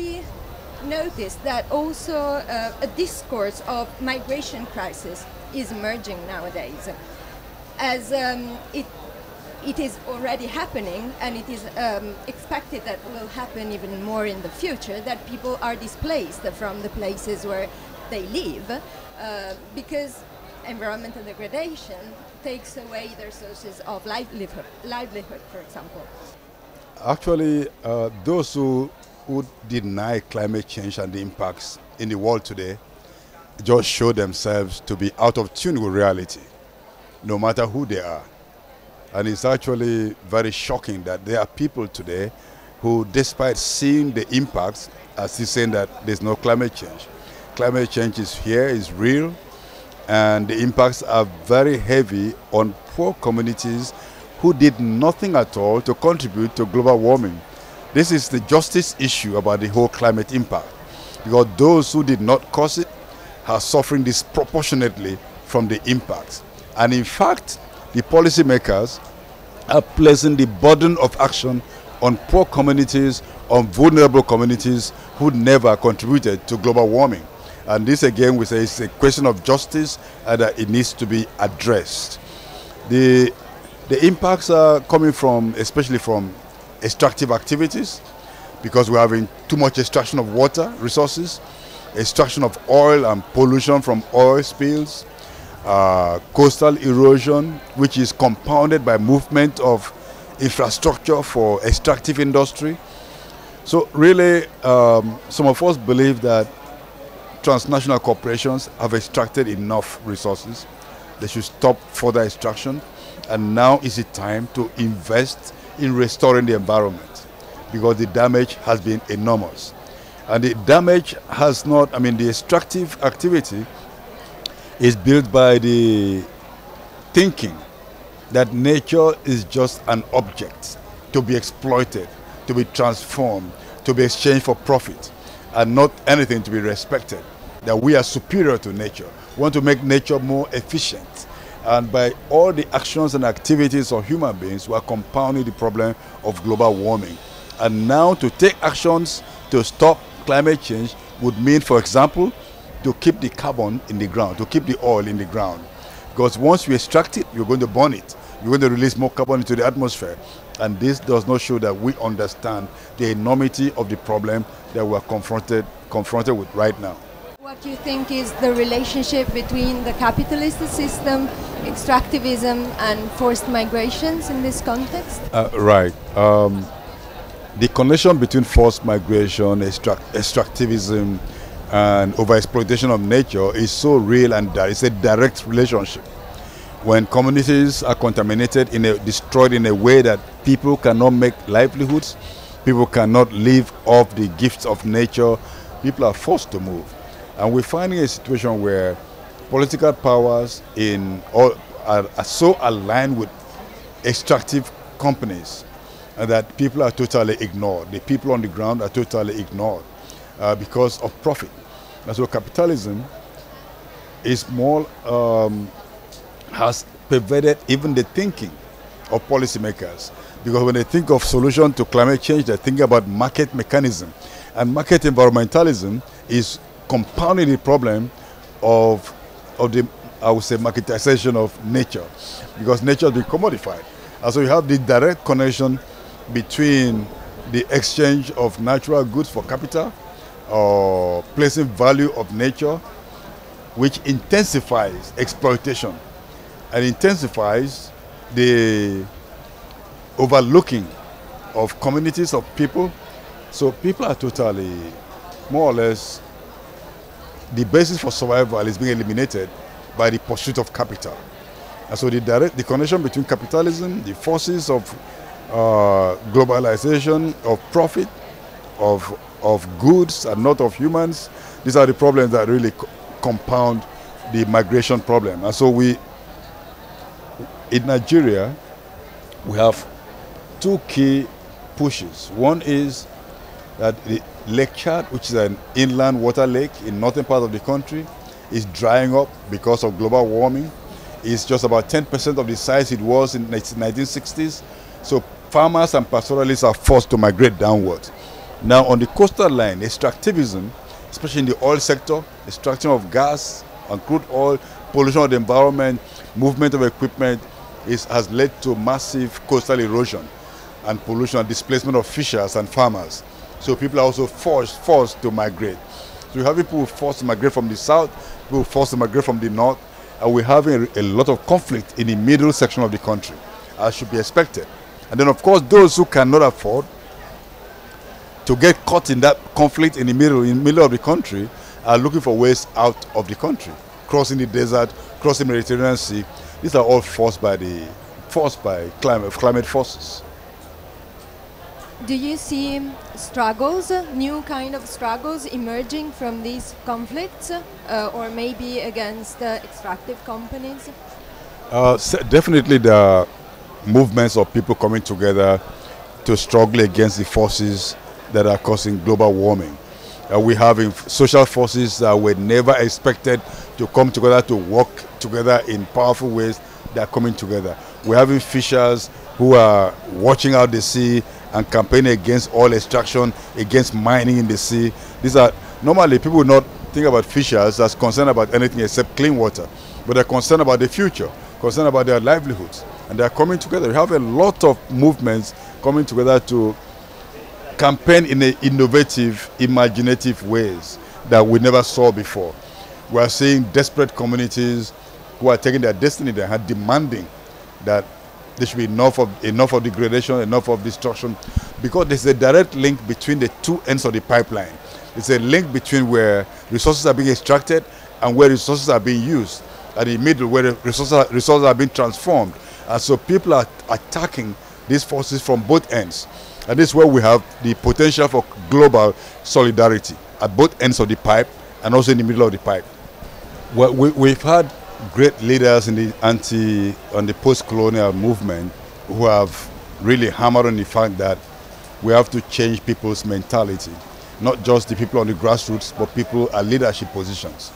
we notice that also uh, a discourse of migration crisis is emerging nowadays, as um, it it is already happening, and it is um, expected that will happen even more in the future. That people are displaced from the places where they live uh, because environmental degradation takes away their sources of livelihood, livelihood for example. Actually, uh, those who who deny climate change and the impacts in the world today just show themselves to be out of tune with reality, no matter who they are. And it's actually very shocking that there are people today who, despite seeing the impacts, are still saying that there's no climate change. Climate change is here, is real, and the impacts are very heavy on poor communities who did nothing at all to contribute to global warming. This is the justice issue about the whole climate impact. Because those who did not cause it are suffering disproportionately from the impacts. And in fact, the policymakers are placing the burden of action on poor communities, on vulnerable communities who never contributed to global warming. And this again, we say, is a question of justice and that it needs to be addressed. The, the impacts are coming from, especially from extractive activities because we're having too much extraction of water resources, extraction of oil and pollution from oil spills, uh, coastal erosion, which is compounded by movement of infrastructure for extractive industry. So really, um, some of us believe that transnational corporations have extracted enough resources. They should stop further extraction. And now is the time to invest in restoring the environment because the damage has been enormous. And the damage has not, I mean, the extractive activity is built by the thinking that nature is just an object to be exploited, to be transformed, to be exchanged for profit, and not anything to be respected. That we are superior to nature. We want to make nature more efficient and by all the actions and activities of human beings, we are compounding the problem of global warming. And now to take actions to stop climate change would mean, for example, to keep the carbon in the ground, to keep the oil in the ground. Because once you extract it, you're going to burn it. You're going to release more carbon into the atmosphere. And this does not show that we understand the enormity of the problem that we're confronted, confronted with right now. What do you think is the relationship between the capitalist system extractivism and forced migrations in this context? Uh, right. Um, the connection between forced migration, extract extractivism, and overexploitation of nature is so real and it's a direct relationship. When communities are contaminated, in a, destroyed in a way that people cannot make livelihoods, people cannot live off the gifts of nature, people are forced to move. And we're finding a situation where political powers in all, are, are so aligned with extractive companies uh, that people are totally ignored. The people on the ground are totally ignored uh, because of profit. And so capitalism is more, um, has pervaded even the thinking of policymakers. Because when they think of solution to climate change, they think about market mechanism. And market environmentalism is compounding the problem of of the, I would say, marketization of nature, because nature has been commodified. And so you have the direct connection between the exchange of natural goods for capital or placing value of nature, which intensifies exploitation and intensifies the overlooking of communities of people. So people are totally, more or less, the basis for survival is being eliminated by the pursuit of capital. And so the direct the connection between capitalism, the forces of uh, globalization, of profit, of of goods and not of humans, these are the problems that really co compound the migration problem. And so we in Nigeria we have two key pushes. One is that the Lake Chad, which is an inland water lake in northern part of the country, is drying up because of global warming. It's just about 10% of the size it was in the 1960s. So farmers and pastoralists are forced to migrate downwards. Now, on the coastal line, extractivism, especially in the oil sector, extraction of gas and crude oil, pollution of the environment, movement of equipment, is, has led to massive coastal erosion and pollution and displacement of fishers and farmers. So people are also forced, forced to migrate. So you have people forced to migrate from the south, people forced to migrate from the north, and we're having a, a lot of conflict in the middle section of the country, as should be expected. And then, of course, those who cannot afford to get caught in that conflict in the middle, in the middle of the country, are looking for ways out of the country, crossing the desert, crossing the Mediterranean Sea. These are all forced by the forced by climate climate forces. Do you see struggles, new kind of struggles emerging from these conflicts, uh, or maybe against uh, extractive companies? Uh, definitely, the movements of people coming together to struggle against the forces that are causing global warming. Uh, we have social forces that were never expected to come together to work together in powerful ways. They are coming together. We're having fishers who are watching out the sea and campaigning against oil extraction, against mining in the sea. These are normally people would not think about fishers as concerned about anything except clean water, but they're concerned about the future, concerned about their livelihoods, and they're coming together. We have a lot of movements coming together to campaign in innovative, imaginative ways that we never saw before. We are seeing desperate communities who are taking their destiny they are demanding that there should be enough of enough of degradation, enough of destruction, because there's a direct link between the two ends of the pipeline. It's a link between where resources are being extracted and where resources are being used. At the middle, where resources resources are being transformed, and so people are attacking these forces from both ends. And this is where we have the potential for global solidarity at both ends of the pipe and also in the middle of the pipe. Well, we, we've had great leaders in the anti on the post-colonial movement who have really hammered on the fact that we have to change people's mentality, not just the people on the grassroots, but people at leadership positions,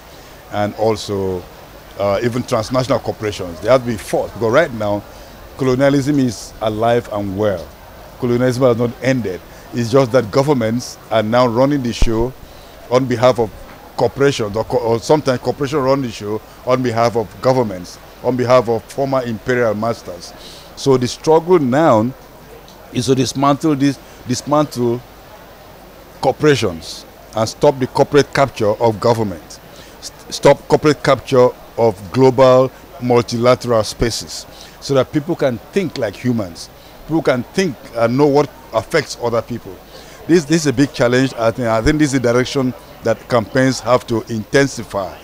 and also uh, even transnational corporations. They have to be fought because right now, colonialism is alive and well. Colonialism has not ended. It's just that governments are now running the show on behalf of corporations or, co or sometimes corporations run the show on behalf of governments, on behalf of former imperial masters. So the struggle now is to dismantle this, dismantle corporations and stop the corporate capture of government, St stop corporate capture of global multilateral spaces, so that people can think like humans. People can think and know what affects other people. This, this is a big challenge. I think, I think this is the direction that campaigns have to intensify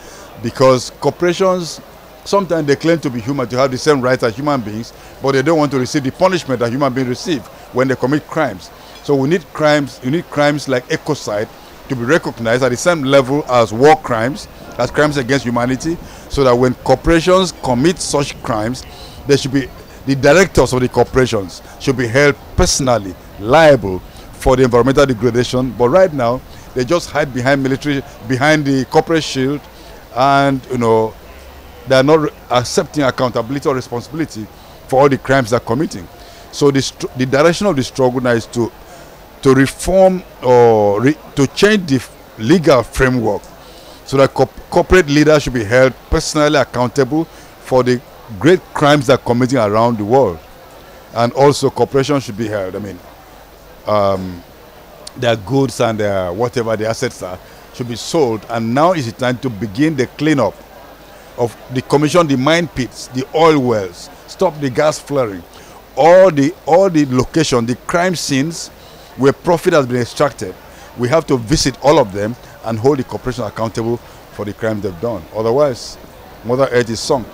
because corporations sometimes they claim to be human to have the same rights as human beings but they don't want to receive the punishment that human beings receive when they commit crimes so we need crimes we need crimes like ecocide to be recognized at the same level as war crimes as crimes against humanity so that when corporations commit such crimes they should be the directors of the corporations should be held personally liable for the environmental degradation but right now they just hide behind military, behind the corporate shield, and you know they are not accepting accountability or responsibility for all the crimes they're committing. So the, the direction of the struggle now is to to reform or re to change the legal framework so that co corporate leaders should be held personally accountable for the great crimes they're committing around the world. And also corporations should be held. I mean, um, their goods and their whatever the assets are should be sold. And now is the time to begin the cleanup of the commission, the mine pits, the oil wells, stop the gas flaring, all the all the location, the crime scenes where profit has been extracted. We have to visit all of them and hold the corporation accountable for the crime they've done. Otherwise, Mother Earth is sunk.